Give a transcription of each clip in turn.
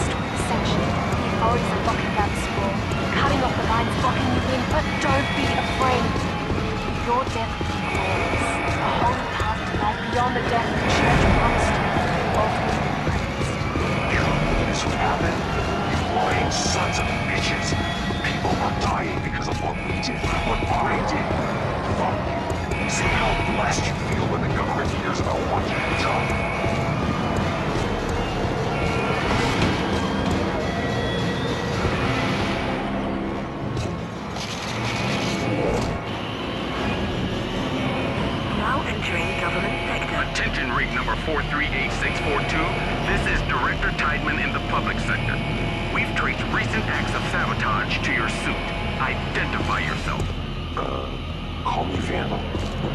with ascension. The authorities are locking down the Sprawl, cutting off the lines blocking you in, but don't be afraid. Your death glorious. A holy path to life beyond the death the church promised you. This would happen. You lying sons of bitches. People are dying because of what we did, what I did. Fuck you. See how blessed you feel when the government hears about what you've done. Of to your suit. Identify yourself. Uh, call me Vandal.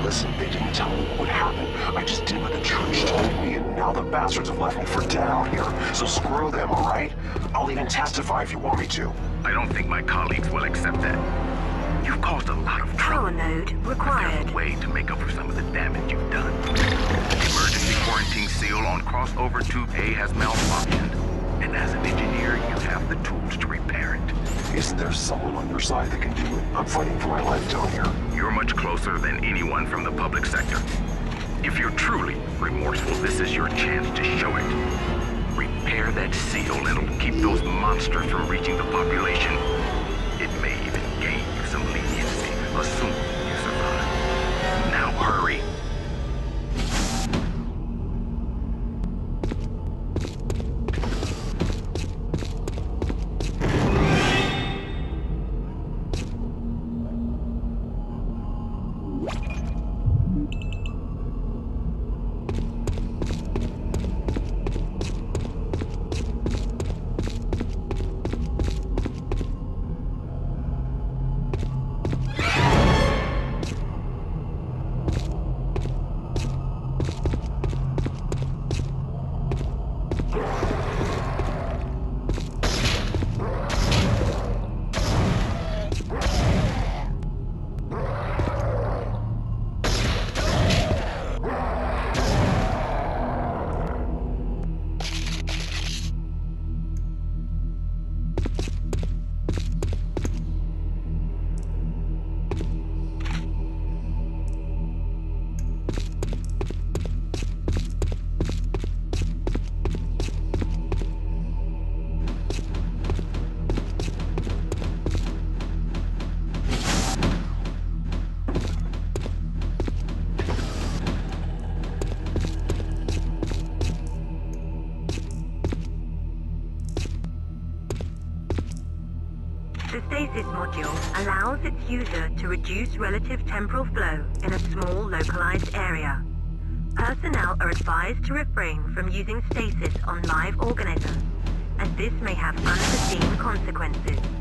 Listen, they didn't tell me what would happen. I just did what the church told me, and now the bastards have left me for dead out here. So screw them, alright? I'll even testify if you want me to. I don't think my colleagues will accept that. You've caused a lot of trouble. Power trouble. node There's required. a way to make up for some of the damage you've done. Emergency quarantine seal on crossover tube A has malfunctioned. And as an engineer, you have the tools to repair it. Isn't there someone on your side that can do it? I'm fighting for my life down here. You're much closer than anyone from the public sector. If you're truly remorseful, this is your chance to show it. Repair that seal and it'll keep those monsters from reaching the population. It may even gain you some leniency, assuming The stasis module allows its user to reduce relative temporal flow in a small localized area. Personnel are advised to refrain from using stasis on live organisms, as this may have unforeseen consequences.